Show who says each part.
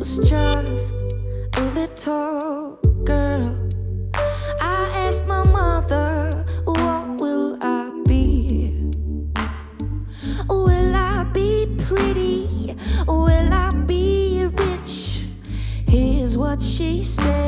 Speaker 1: was just a little girl, I asked my mother, What will I be? Will I be pretty? Will I be rich? Here's what she said.